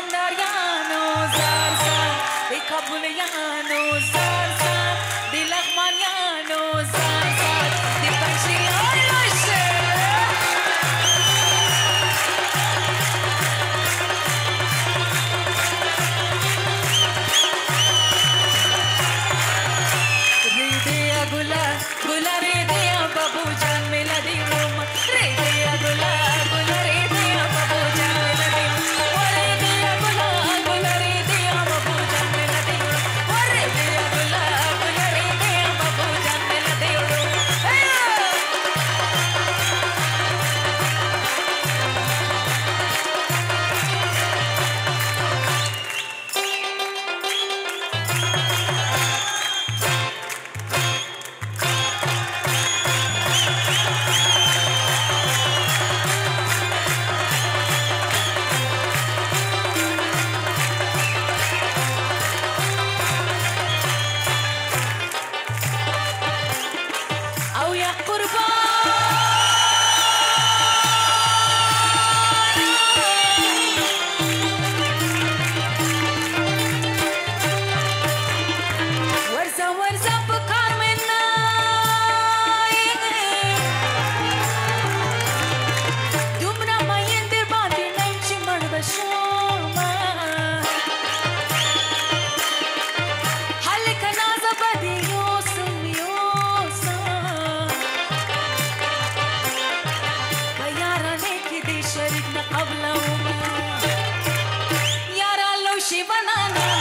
Kandariano, zar zar, de Kabuliano, zar. अब लऊ यारा लोशी बनाना।